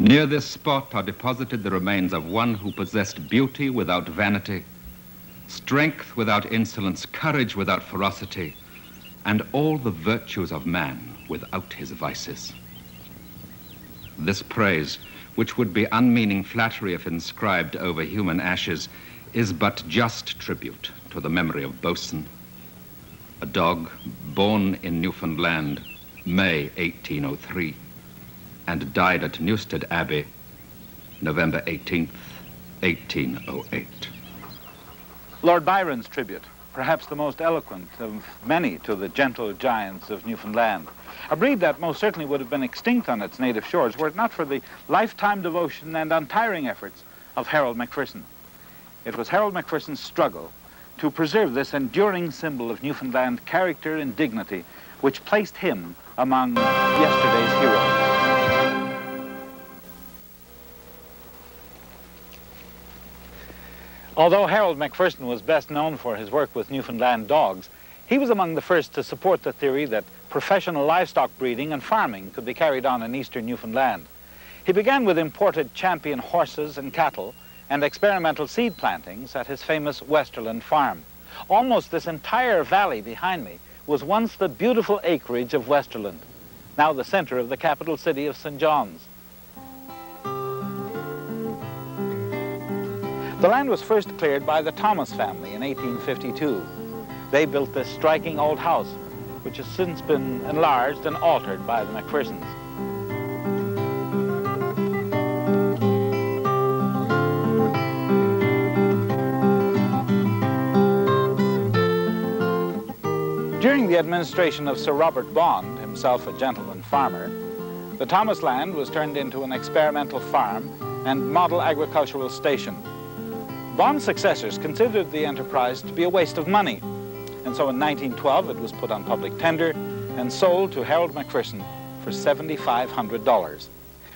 Near this spot are deposited the remains of one who possessed beauty without vanity, strength without insolence, courage without ferocity, and all the virtues of man without his vices. This praise, which would be unmeaning flattery if inscribed over human ashes, is but just tribute to the memory of Boatswain, a dog born in Newfoundland, May 1803, and died at Newstead Abbey, November 18th, 1808. Lord Byron's tribute, perhaps the most eloquent of many to the gentle giants of Newfoundland. A breed that most certainly would have been extinct on its native shores were it not for the lifetime devotion and untiring efforts of Harold Macpherson. It was Harold Macpherson's struggle to preserve this enduring symbol of Newfoundland character and dignity, which placed him among yesterday's heroes. Although Harold Macpherson was best known for his work with Newfoundland dogs, he was among the first to support the theory that professional livestock breeding and farming could be carried on in eastern Newfoundland. He began with imported champion horses and cattle and experimental seed plantings at his famous Westerland farm. Almost this entire valley behind me was once the beautiful acreage of Westerland, now the center of the capital city of St. John's. The land was first cleared by the Thomas family in 1852. They built this striking old house, which has since been enlarged and altered by the Macphersons. During the administration of Sir Robert Bond, himself a gentleman farmer, the Thomas land was turned into an experimental farm and model agricultural station. Bond's successors considered the enterprise to be a waste of money, and so in 1912 it was put on public tender and sold to Harold Macpherson for $7,500.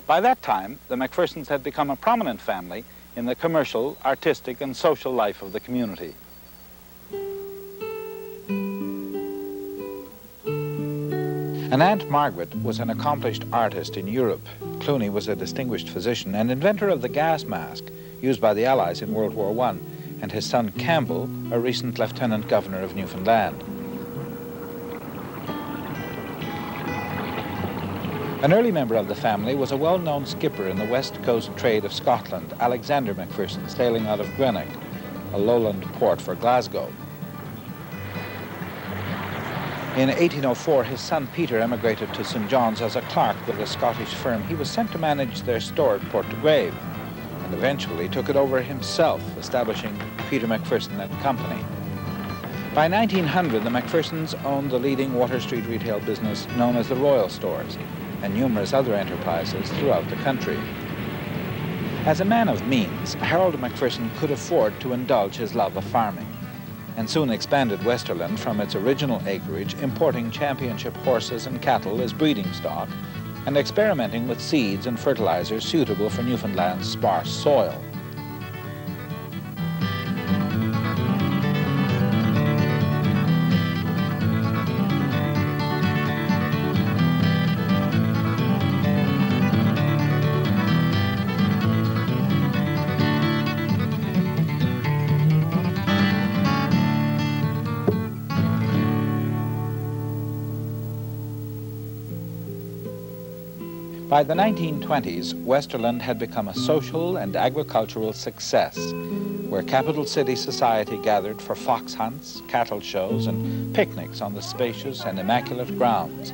By that time, the Macphersons had become a prominent family in the commercial, artistic, and social life of the community. And Aunt Margaret was an accomplished artist in Europe. Cluny was a distinguished physician and inventor of the gas mask used by the Allies in World War I, and his son Campbell, a recent Lieutenant Governor of Newfoundland. An early member of the family was a well-known skipper in the west coast trade of Scotland, Alexander MacPherson, sailing out of Greenock, a lowland port for Glasgow. In 1804, his son Peter emigrated to St. John's as a clerk with a Scottish firm. He was sent to manage their store at Port de Grave and eventually took it over himself, establishing Peter Macpherson and Company. By 1900, the Macphersons owned the leading Water Street retail business known as the Royal Stores and numerous other enterprises throughout the country. As a man of means, Harold Macpherson could afford to indulge his love of farming and soon expanded Westerland from its original acreage, importing championship horses and cattle as breeding stock and experimenting with seeds and fertilizers suitable for Newfoundland's sparse soil. By the 1920s, Westerland had become a social and agricultural success, where capital city society gathered for fox hunts, cattle shows, and picnics on the spacious and immaculate grounds.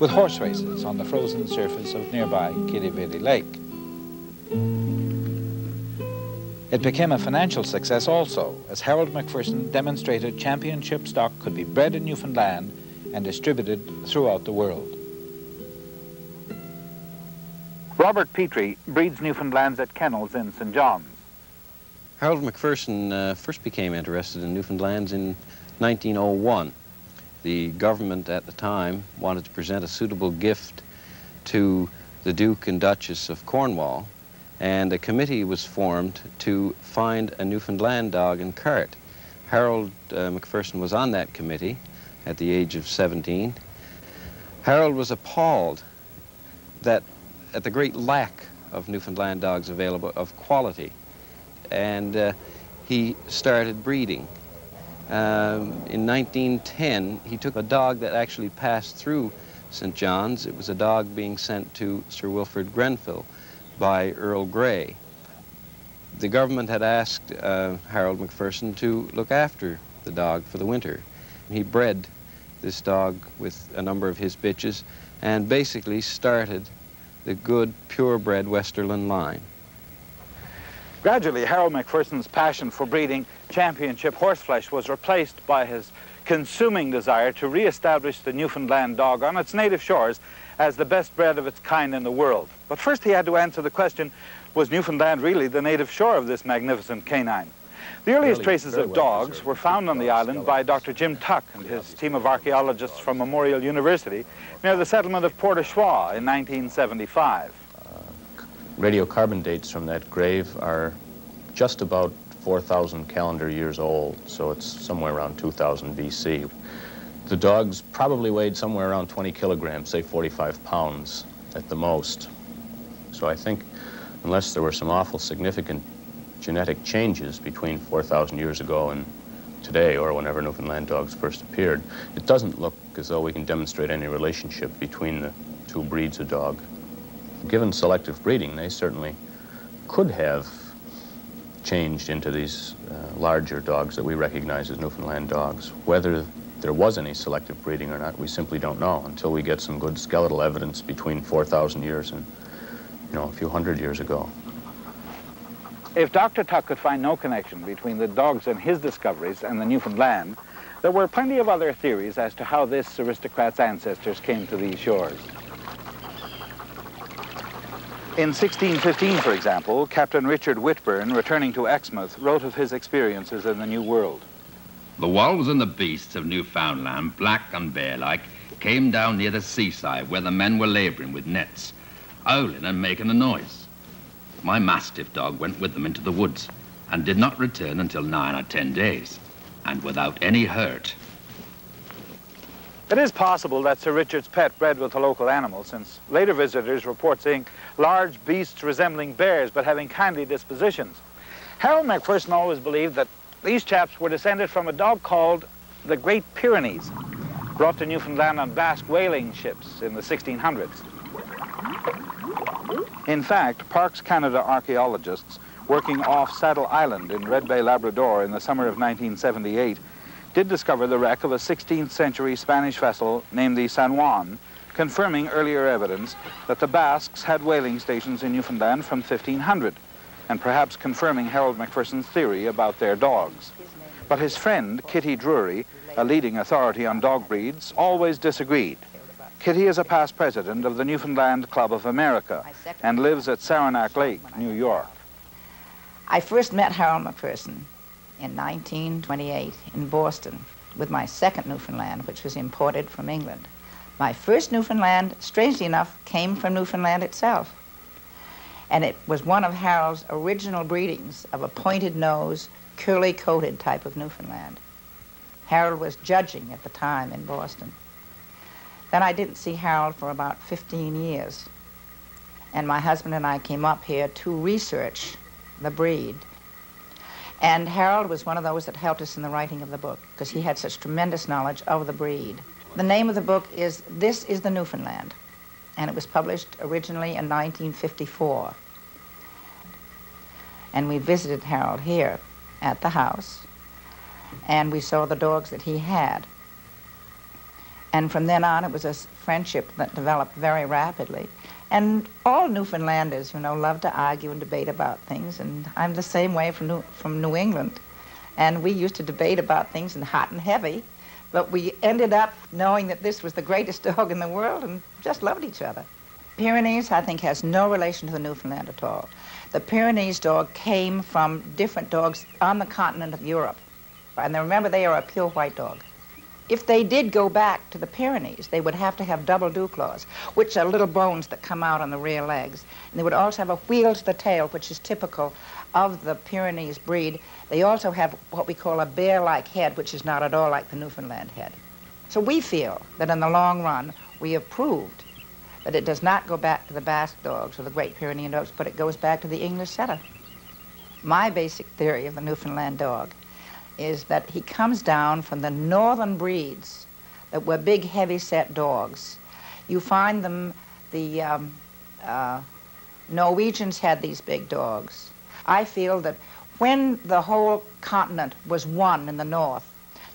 With horse races on the frozen surface of nearby Quidi-Vidi Lake. It became a financial success also, as Harold Macpherson demonstrated championship stock could be bred in Newfoundland and distributed throughout the world. Robert Petrie breeds Newfoundlands at kennels in St. John's. Harold Macpherson uh, first became interested in Newfoundlands in 1901. The government at the time wanted to present a suitable gift to the Duke and Duchess of Cornwall, and a committee was formed to find a Newfoundland dog and cart. Harold uh, Macpherson was on that committee at the age of 17. Harold was appalled that at the great lack of Newfoundland dogs available of quality. And uh, he started breeding. Um, in 1910, he took a dog that actually passed through St. John's. It was a dog being sent to Sir Wilfred Grenfell by Earl Grey. The government had asked uh, Harold Macpherson to look after the dog for the winter. He bred this dog with a number of his bitches and basically started the good, purebred Westerland line. Gradually, Harold Macpherson's passion for breeding championship horseflesh was replaced by his consuming desire to re-establish the Newfoundland dog on its native shores as the best bred of its kind in the world. But first he had to answer the question, was Newfoundland really the native shore of this magnificent canine? The earliest traces of dogs were found on the island by Dr. Jim Tuck and his team of archaeologists from Memorial University near the settlement of Port Choix in 1975. Uh, radiocarbon dates from that grave are just about 4,000 calendar years old, so it's somewhere around 2000 BC. The dogs probably weighed somewhere around 20 kilograms, say 45 pounds at the most. So I think unless there were some awful significant genetic changes between 4,000 years ago and today, or whenever Newfoundland dogs first appeared, it doesn't look as though we can demonstrate any relationship between the two breeds of dog. Given selective breeding, they certainly could have changed into these uh, larger dogs that we recognize as Newfoundland dogs. Whether there was any selective breeding or not, we simply don't know until we get some good skeletal evidence between 4,000 years and, you know, a few hundred years ago. If Dr. Tuck could find no connection between the dogs and his discoveries and the Newfoundland, there were plenty of other theories as to how this aristocrat's ancestors came to these shores. In 1615, for example, Captain Richard Whitbourne, returning to Exmouth, wrote of his experiences in the New World. The wolves and the beasts of Newfoundland, black and bear-like, came down near the seaside where the men were laboring with nets, howling and making a noise. My mastiff dog went with them into the woods and did not return until nine or ten days, and without any hurt. It is possible that Sir Richard's pet bred with a local animal, since later visitors report seeing large beasts resembling bears but having kindly dispositions. Harold MacPherson always believed that these chaps were descended from a dog called the Great Pyrenees, brought to Newfoundland on Basque whaling ships in the 1600s. In fact, Parks Canada archaeologists working off Saddle Island in Red Bay, Labrador in the summer of 1978 did discover the wreck of a 16th century Spanish vessel named the San Juan, confirming earlier evidence that the Basques had whaling stations in Newfoundland from 1500, and perhaps confirming Harold Macpherson's theory about their dogs. But his friend, Kitty Drury, a leading authority on dog breeds, always disagreed. Kitty is a past president of the Newfoundland Club of America and lives at Saranac Lake, New York. I first met Harold Macpherson in 1928 in Boston with my second Newfoundland, which was imported from England. My first Newfoundland, strangely enough, came from Newfoundland itself. And it was one of Harold's original breedings of a pointed nose, curly coated type of Newfoundland. Harold was judging at the time in Boston. Then I didn't see Harold for about 15 years. And my husband and I came up here to research the breed. And Harold was one of those that helped us in the writing of the book because he had such tremendous knowledge of the breed. The name of the book is This is the Newfoundland, and it was published originally in 1954. And we visited Harold here at the house, and we saw the dogs that he had. And from then on, it was a friendship that developed very rapidly. And all Newfoundlanders, you know, love to argue and debate about things. And I'm the same way from New, from New England. And we used to debate about things in hot and heavy. But we ended up knowing that this was the greatest dog in the world and just loved each other. Pyrenees, I think, has no relation to the Newfoundland at all. The Pyrenees dog came from different dogs on the continent of Europe. And remember, they are a pure white dog. if they did go back to the Pyrenees, they would have to have double dew claws, which are little bones that come out on the rear legs. And they would also have a wheel to the tail, which is typical of the Pyrenees breed. They also have what we call a bear-like head, which is not at all like the Newfoundland head. So we feel that in the long run, we have proved that it does not go back to the Basque dogs or the Great Pyrenean dogs, but it goes back to the English setter. My basic theory of the Newfoundland dog is that he comes down from the northern breeds that were big, heavy-set dogs. You find them, the um, uh, Norwegians had these big dogs. I feel that when the whole continent was one in the north,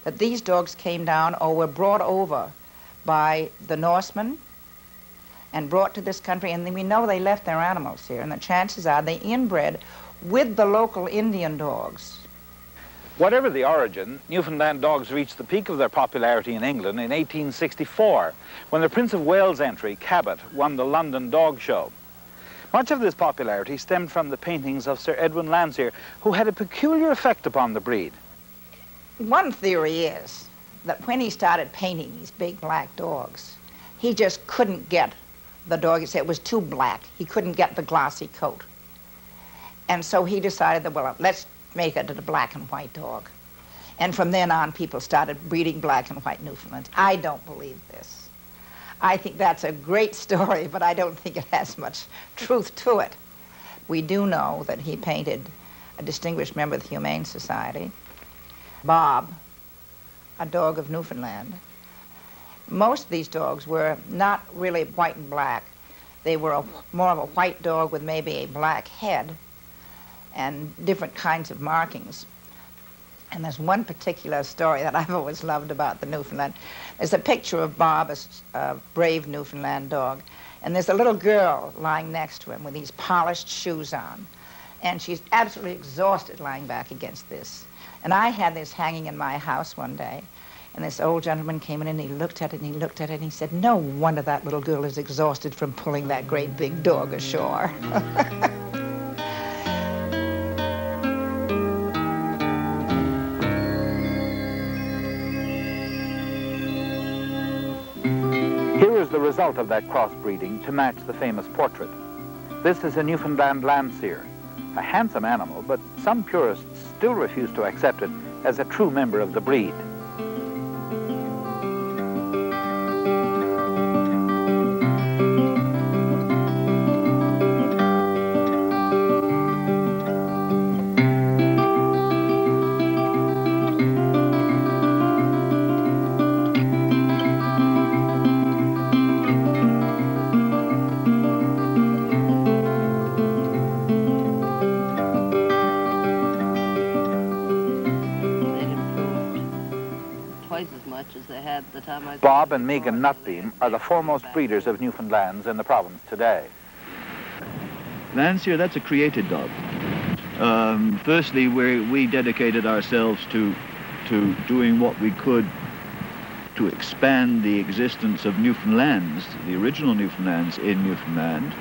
that these dogs came down or were brought over by the Norsemen and brought to this country, and we know they left their animals here, and the chances are they inbred with the local Indian dogs. Whatever the origin, Newfoundland dogs reached the peak of their popularity in England in 1864, when the Prince of Wales entry, Cabot, won the London Dog Show. Much of this popularity stemmed from the paintings of Sir Edwin Landseer, who had a peculiar effect upon the breed. One theory is that when he started painting these big black dogs, he just couldn't get the dog. He said it was too black. He couldn't get the glossy coat. And so he decided that, well, let's make it a black and white dog. And from then on, people started breeding black and white Newfoundlands. I don't believe this. I think that's a great story, but I don't think it has much truth to it. We do know that he painted a distinguished member of the Humane Society, Bob, a dog of Newfoundland. Most of these dogs were not really white and black. They were a, more of a white dog with maybe a black head and different kinds of markings. And there's one particular story that I've always loved about the Newfoundland. There's a picture of Bob, a, a brave Newfoundland dog, and there's a little girl lying next to him with these polished shoes on. And she's absolutely exhausted lying back against this. And I had this hanging in my house one day, and this old gentleman came in and he looked at it and he looked at it and he said, no wonder that little girl is exhausted from pulling that great big dog ashore. result of that crossbreeding to match the famous portrait. This is a Newfoundland Landseer, a handsome animal, but some purists still refuse to accept it as a true member of the breed. And Megan Nutbeam are the foremost breeders of Newfoundlands in the province today. Landseer, that's a created dog. Um, firstly, we we dedicated ourselves to, to doing what we could to expand the existence of Newfoundlands, the original Newfoundlands in Newfoundland.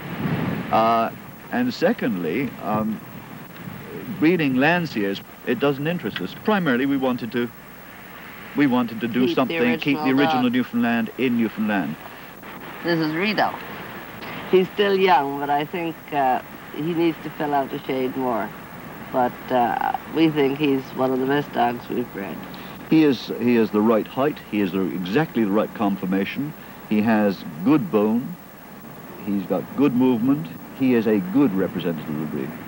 Uh, and secondly, um, breeding Landseers, it doesn't interest us. Primarily, we wanted to we wanted to do keep something, the keep the original Newfoundland in Newfoundland. This is Rito. He's still young, but I think uh, he needs to fill out a shade more. But uh, we think he's one of the best dogs we've bred. He is, he is the right height. He is the, exactly the right conformation. He has good bone. He's got good movement. He is a good representative of the breed.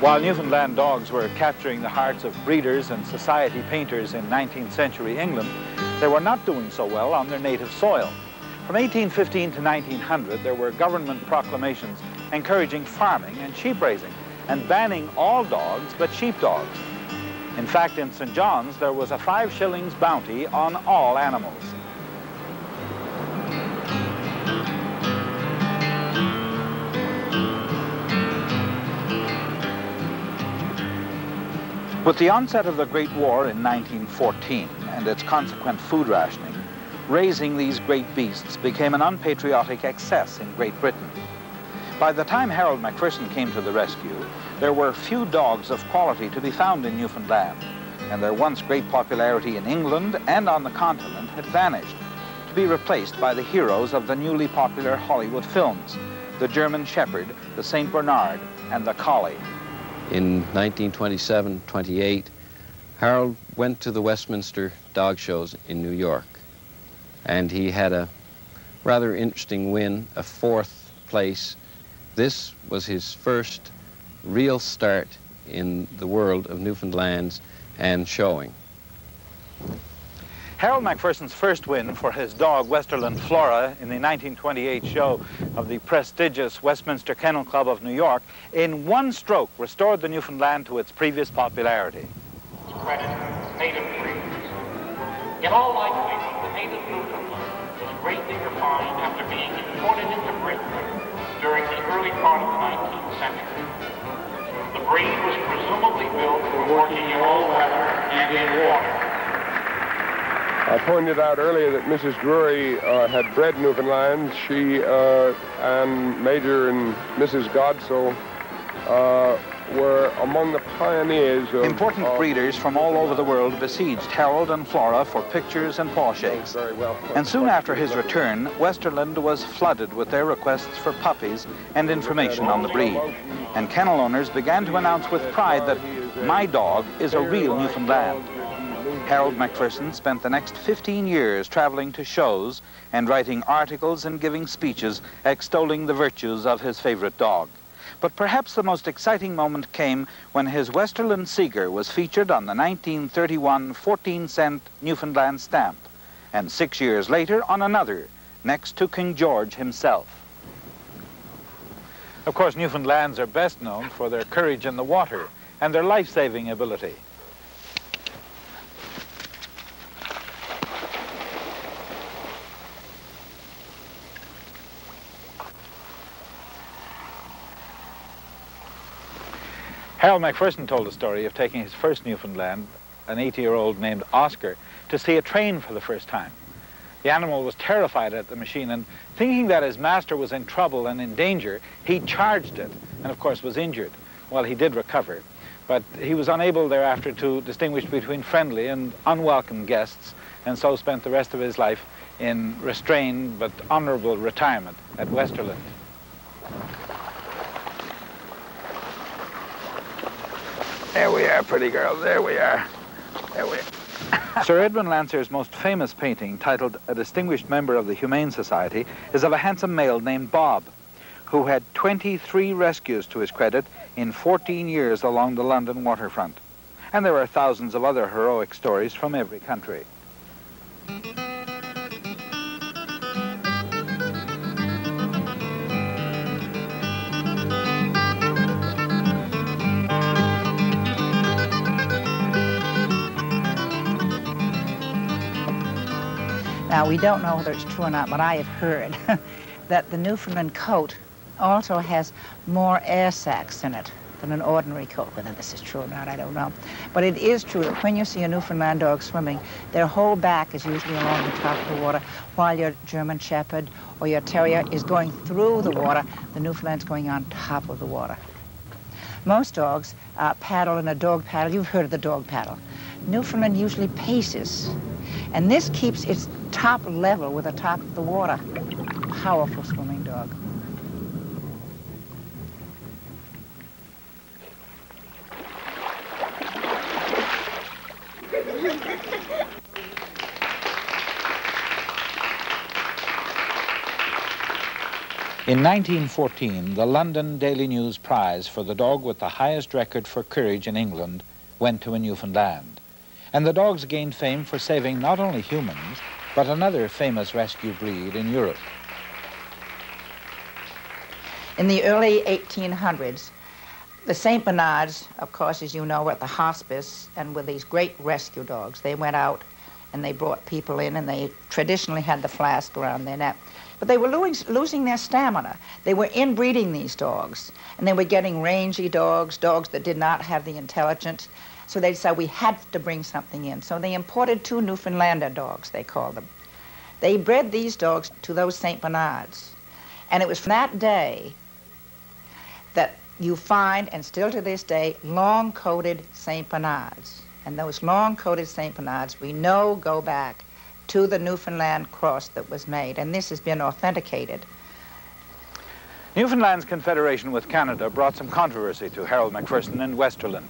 While Newfoundland dogs were capturing the hearts of breeders and society painters in 19th century England, they were not doing so well on their native soil. From 1815 to 1900, there were government proclamations encouraging farming and sheep raising and banning all dogs but sheepdogs. In fact, in St. John's, there was a five shillings bounty on all animals. With the onset of the Great War in 1914 and its consequent food rationing, raising these great beasts became an unpatriotic excess in Great Britain. By the time Harold Macpherson came to the rescue, there were few dogs of quality to be found in Newfoundland, and their once great popularity in England and on the continent had vanished, to be replaced by the heroes of the newly popular Hollywood films, the German Shepherd, the St. Bernard, and the Collie. In 1927-28, Harold went to the Westminster dog shows in New York, and he had a rather interesting win, a fourth place this was his first real start in the world of Newfoundlands and showing. Harold Macpherson's first win for his dog Westerland Flora in the 1928 show of the prestigious Westminster Kennel Club of New York in one stroke restored the Newfoundland to its previous popularity. Credit native breeds. In all likelihood, the native Newfoundland was greatly refined after being imported into Britain during the early part of the 19th century. The breed was presumably built for working in all weather and in water. I pointed out earlier that Mrs. Drury uh, had bred Newfoundlands. She uh, and Major and Mrs. Godsell uh, were among the pioneers of... Important breeders from all over the world besieged Harold and Flora for pictures and paw shakes. Well. And soon after his return, Westerland was flooded with their requests for puppies and information on the breed. And kennel owners began to announce with pride that my dog is a real Newfoundland. Harold Macpherson spent the next 15 years traveling to shows and writing articles and giving speeches extolling the virtues of his favorite dog. But perhaps the most exciting moment came when his Westerland Sieger was featured on the 1931 14-cent Newfoundland stamp, and six years later on another, next to King George himself. Of course, Newfoundlands are best known for their courage in the water and their life-saving ability. Harold Macpherson told a story of taking his first Newfoundland, an 80-year-old named Oscar, to see a train for the first time. The animal was terrified at the machine and thinking that his master was in trouble and in danger, he charged it and of course was injured. Well, he did recover, but he was unable thereafter to distinguish between friendly and unwelcome guests and so spent the rest of his life in restrained but honorable retirement at Westerland. There we are, pretty girl. There we are. There we are. Sir Edwin Landseer's most famous painting, titled A Distinguished Member of the Humane Society, is of a handsome male named Bob, who had 23 rescues to his credit in 14 years along the London waterfront. And there are thousands of other heroic stories from every country. Now, we don't know whether it's true or not, but I have heard that the Newfoundland coat also has more air sacs in it than an ordinary coat. Whether this is true or not, I don't know. But it is true that when you see a Newfoundland dog swimming, their whole back is usually along the top of the water, while your German Shepherd or your Terrier is going through the water, the Newfoundland's going on top of the water. Most dogs uh, paddle in a dog paddle. You've heard of the dog paddle. Newfoundland usually paces. And this keeps its top level with the top of the water. Powerful swimming dog. In 1914, the London Daily News Prize for the dog with the highest record for courage in England went to a Newfoundland. And the dogs gained fame for saving not only humans, but another famous rescue breed in Europe. In the early 1800s, the St. Bernards, of course, as you know, were at the hospice and were these great rescue dogs. They went out and they brought people in and they traditionally had the flask around their neck. But they were losing, losing their stamina. They were inbreeding these dogs and they were getting rangy dogs, dogs that did not have the intelligence. So they decided we had to bring something in. So they imported two Newfoundlander dogs, they called them. They bred these dogs to those St. Bernards. And it was from that day that you find, and still to this day, long-coated St. Bernards. And those long-coated St. Bernards we know go back to the Newfoundland cross that was made. And this has been authenticated. Newfoundland's confederation with Canada brought some controversy to Harold Macpherson in Westerland.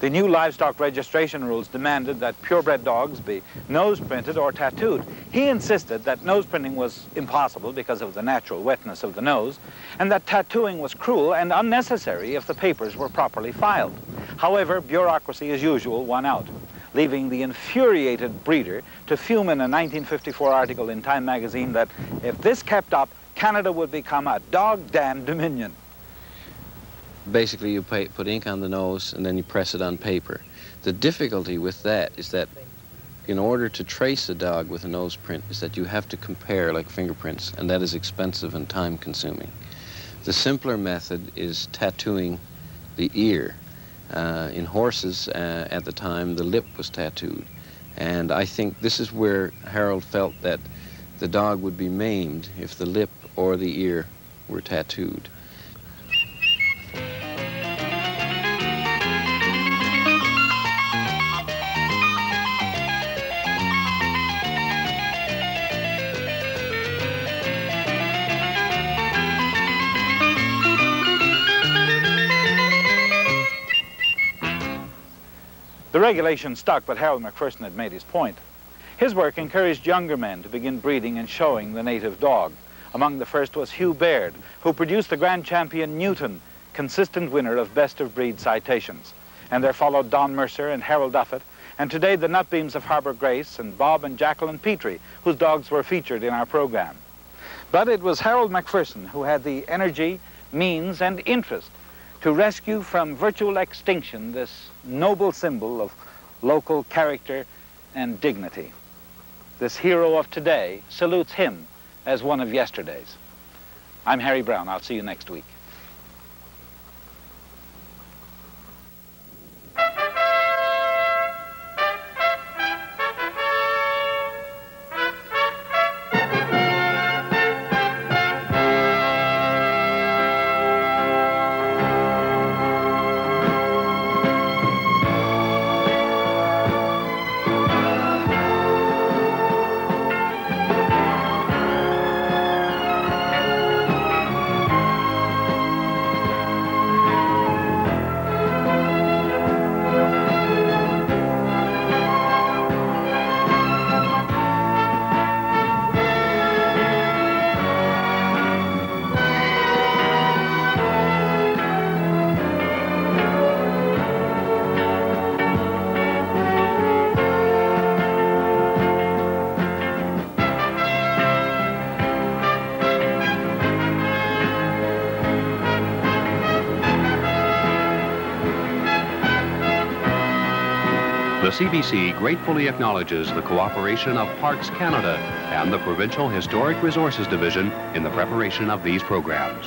The new livestock registration rules demanded that purebred dogs be nose printed or tattooed. He insisted that nose printing was impossible because of the natural wetness of the nose, and that tattooing was cruel and unnecessary if the papers were properly filed. However, bureaucracy as usual won out, leaving the infuriated breeder to fume in a 1954 article in Time magazine that if this kept up, Canada would become a dog-damned dominion basically you pay, put ink on the nose and then you press it on paper. The difficulty with that is that in order to trace a dog with a nose print is that you have to compare like fingerprints and that is expensive and time consuming. The simpler method is tattooing the ear. Uh, in horses uh, at the time the lip was tattooed and I think this is where Harold felt that the dog would be maimed if the lip or the ear were tattooed. The regulation stuck, but Harold Macpherson had made his point. His work encouraged younger men to begin breeding and showing the native dog. Among the first was Hugh Baird, who produced the grand champion Newton, consistent winner of best of breed citations. And there followed Don Mercer and Harold Duffett, and today the Nutbeams of Harbor Grace and Bob and Jacqueline Petrie, whose dogs were featured in our program. But it was Harold Macpherson who had the energy, means, and interest to rescue from virtual extinction this noble symbol of local character and dignity. This hero of today salutes him as one of yesterday's. I'm Harry Brown. I'll see you next week. CBC gratefully acknowledges the cooperation of Parks Canada and the Provincial Historic Resources Division in the preparation of these programs.